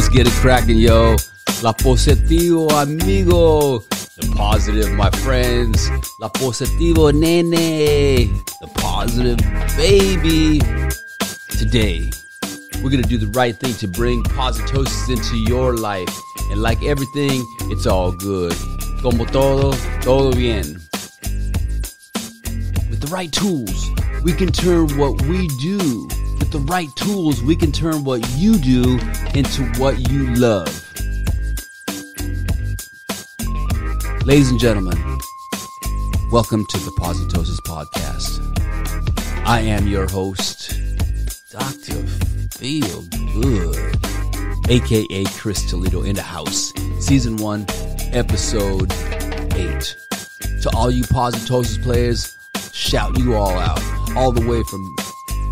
let's get it cracking, yo. La positivo, amigo. The positive, my friends. La positivo, nene. The positive, baby. Today, we're gonna do the right thing to bring positosis into your life. And like everything, it's all good. Como todo, todo bien. With the right tools, we can turn what we do. With the right tools, we can turn what you do into what you love. Ladies and gentlemen, welcome to the Positosis Podcast. I am your host, Dr. Feel Good, aka Chris Toledo in the house, season one, episode eight. To all you Positosis players, shout you all out, all the way from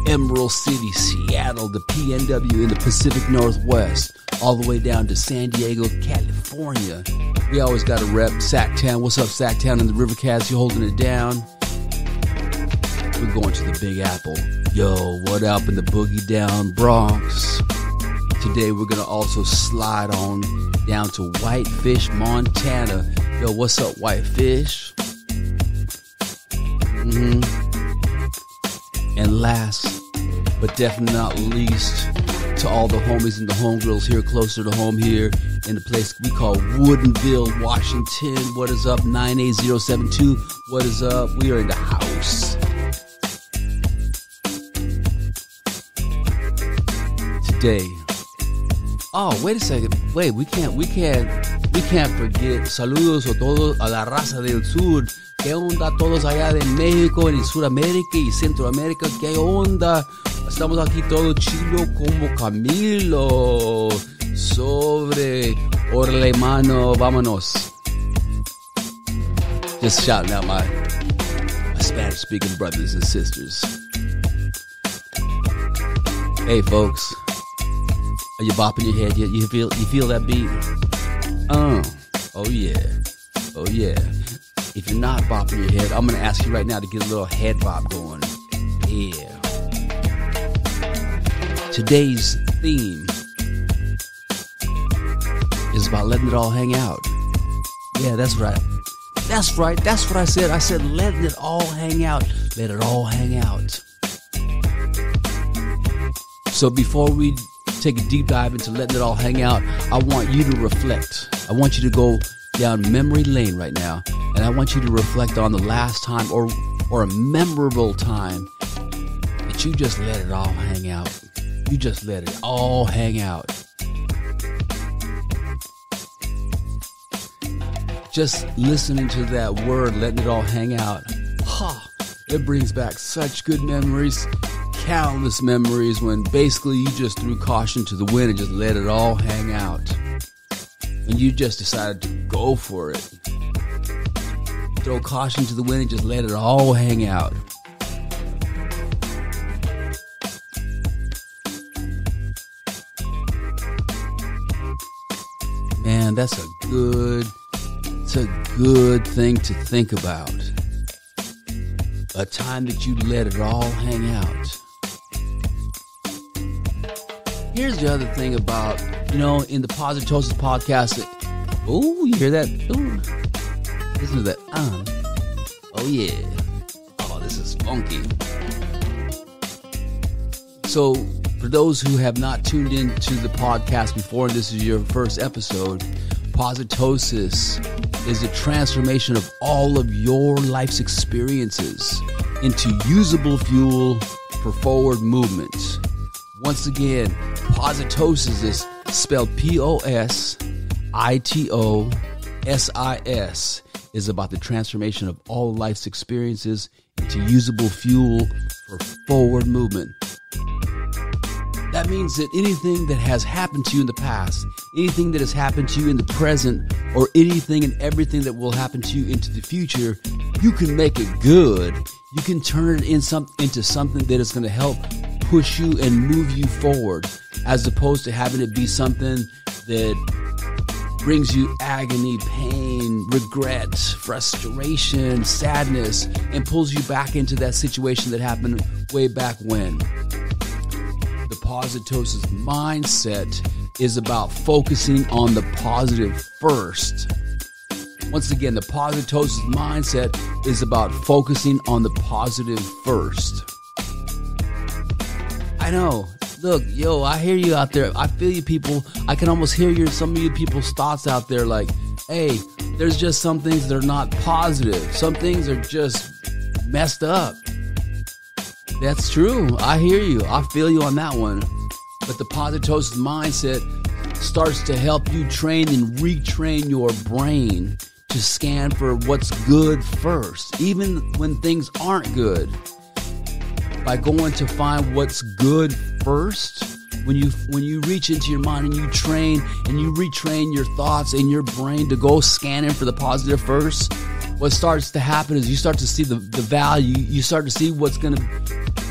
Emerald City, Seattle, the PNW in the Pacific Northwest, all the way down to San Diego, California. We always got to rep Sacktown. What's up, Sacktown in the River Cats? You holding it down? We're going to the Big Apple. Yo, what up in the Boogie Down Bronx? Today we're gonna also slide on down to Whitefish, Montana. Yo, what's up, Whitefish? hmm And last, but definitely not least, to all the homies and the homegirls here closer to home here in the place we call Woodinville, Washington. What is up? 98072. What is up? We are in the house. Today. Oh, wait a second. Wait, we can't, we can't, we can't forget. Saludos a todos a la raza del sur. ¿Qué onda todos allá de México, en Sudamérica y Centroamérica? ¿Qué onda? Estamos aquí todo chilo como Camilo. Sobre. Orle mano, vámonos. Just shouting out my, my Spanish speaking brothers and sisters. Hey folks. Are you bopping your head yet? You feel you feel that beat? Oh, oh yeah, oh yeah. If you're not bopping your head, I'm gonna ask you right now to get a little head bop going. Yeah. Today's theme is about letting it all hang out. Yeah, that's right. That's right. That's what I said. I said letting it all hang out. Let it all hang out. So before we take a deep dive into letting it all hang out, I want you to reflect. I want you to go down memory lane right now, and I want you to reflect on the last time or or a memorable time that you just let it all hang out. You just let it all hang out. Just listening to that word, letting it all hang out. Ha! It brings back such good memories countless memories when basically you just threw caution to the wind and just let it all hang out. And you just decided to go for it. Throw caution to the wind and just let it all hang out. Man, that's a good, it's a good thing to think about. A time that you let it all hang out here's the other thing about you know in the positosis podcast oh you hear that Ooh. Listen to that uh. oh yeah. Oh this is funky. So for those who have not tuned in to the podcast before and this is your first episode. Positosis is a transformation of all of your life's experiences into usable fuel for forward movement. Once again, positosis is spelled P O S I T O S I S, is about the transformation of all life's experiences into usable fuel for forward movement. That means that anything that has happened to you in the past, anything that has happened to you in the present, or anything and everything that will happen to you into the future, you can make it good. You can turn it in some, into something that is going to help push you and move you forward as opposed to having it be something that brings you agony, pain, regret, frustration, sadness, and pulls you back into that situation that happened way back when. The positosis mindset is about focusing on the positive first. Once again, the positosis mindset is about focusing on the positive first. I know. Look, yo, I hear you out there. I feel you people. I can almost hear your some of you people's thoughts out there like, hey, there's just some things that are not positive. Some things are just messed up. That's true. I hear you. I feel you on that one. But the positosis mindset starts to help you train and retrain your brain to scan for what's good first, even when things aren't good. By going to find what's good first, when you when you reach into your mind and you train and you retrain your thoughts and your brain to go scanning for the positive first, what starts to happen is you start to see the, the value, you start to see what's gonna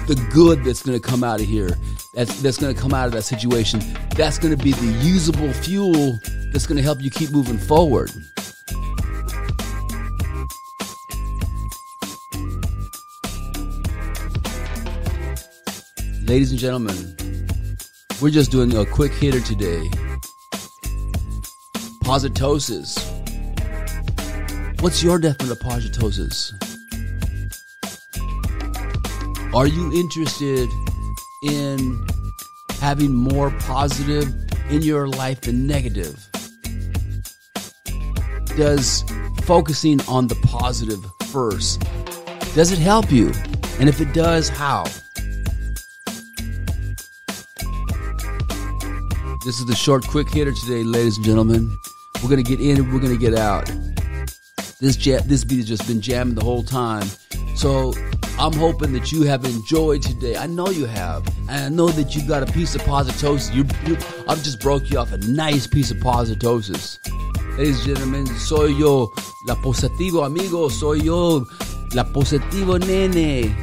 the good that's gonna come out of here. That's that's gonna come out of that situation. That's gonna be the usable fuel that's gonna help you keep moving forward. Ladies and gentlemen, we're just doing a quick hitter today. Positosis. What's your definition of positosis? Are you interested in having more positive in your life than negative? Does focusing on the positive first does it help you? And if it does, how? This is the short, quick hitter today, ladies and gentlemen. We're gonna get in and we're gonna get out. This jam, this beat has just been jamming the whole time. So I'm hoping that you have enjoyed today. I know you have, and I know that you got a piece of positosis. You, you, I've just broke you off a nice piece of positosis. Ladies and gentlemen, soy yo, la positivo amigo. Soy yo, la positivo nene.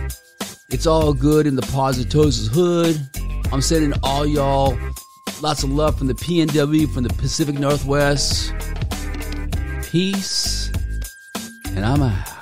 It's all good in the positosis hood. I'm sending all y'all Lots of love from the PNW, from the Pacific Northwest. Peace. And I'm out.